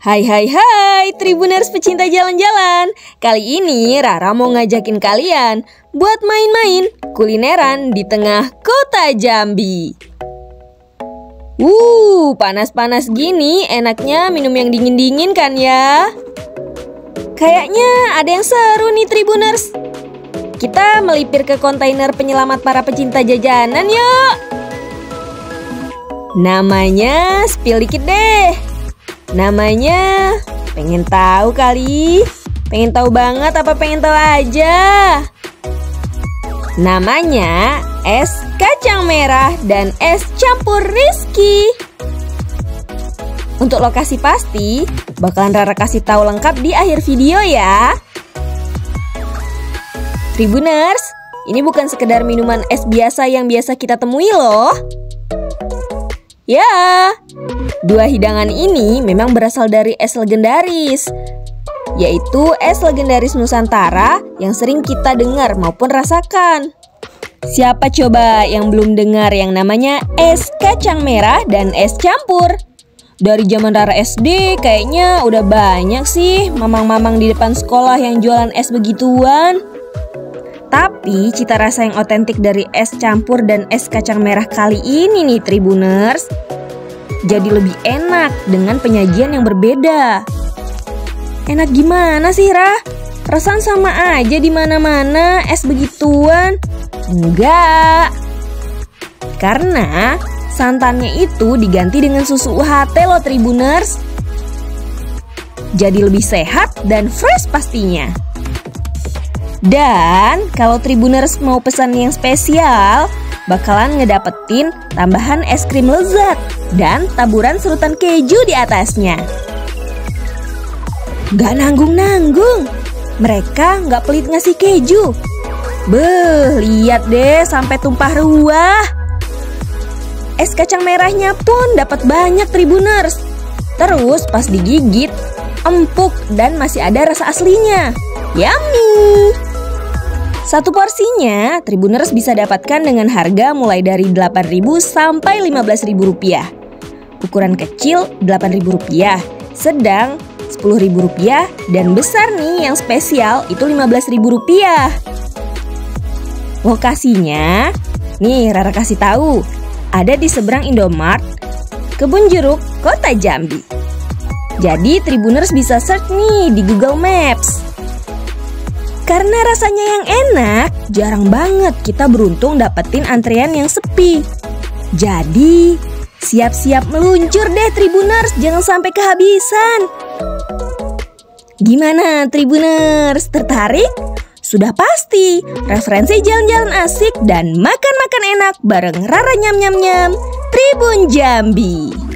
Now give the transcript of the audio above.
Hai hai hai Tribuners pecinta jalan-jalan. Kali ini Rara mau ngajakin kalian Buat main-main kulineran di tengah kota Jambi. Uh, panas-panas gini enaknya minum yang dingin-dingin kan ya? Kayaknya ada yang seru nih Tribuners. Kita melipir ke kontainer penyelamat para pecinta jajanan yuk. Namanya spill dikit deh Namanya pengen tahu kali? Pengen tahu banget apa pengen tahu aja? Namanya es kacang merah dan es campur Rizky. Untuk lokasi pasti, bakalan Rara kasih tahu lengkap di akhir video ya. Tribuners, ini bukan sekedar minuman es biasa yang biasa kita temui loh. Ya, Dua hidangan ini memang berasal dari es legendaris, yaitu es legendaris Nusantara yang sering kita dengar maupun rasakan. Siapa coba yang belum dengar yang namanya es kacang merah dan es campur? Dari zaman Rara SD kayaknya udah banyak sih mamang-mamang di depan sekolah yang jualan es begituan. Tapi cita rasa yang otentik dari es campur dan es kacang merah kali ini nih Tribuners jadi lebih enak dengan penyajian yang berbeda. Enak gimana sih, Rah? Perasaan sama aja di mana-mana es begituan. Enggak. Karena santannya itu diganti dengan susu UHT loh Tribuners. Jadi lebih sehat dan fresh pastinya. Dan kalau Tribuners mau pesan yang spesial, bakalan ngedapetin tambahan es krim lezat dan taburan serutan keju di atasnya. Gak nanggung-nanggung, mereka gak pelit ngasih keju. Beh, lihat deh sampai tumpah ruah. Es kacang merahnya pun dapat banyak tribuners. Terus pas digigit, empuk dan masih ada rasa aslinya. Yummy! Satu porsinya, Tribuners bisa dapatkan dengan harga mulai dari Rp8.000 sampai Rp15.000. Ukuran kecil Rp8.000, sedang Rp10.000 dan besar nih yang spesial itu Rp15.000. Lokasinya, nih Rara kasih tahu, ada di seberang Indomart, Kebun Jeruk, Kota Jambi. Jadi Tribuners bisa search nih di Google Maps. Karena rasanya yang enak, jarang banget kita beruntung dapetin antrean yang sepi. Jadi, siap-siap meluncur deh Tribuners, jangan sampai kehabisan. Gimana Tribuners, tertarik? Sudah pasti, referensi jalan-jalan asik dan makan-makan enak bareng Rara Nyam Nyam Nyam, Tribun Jambi.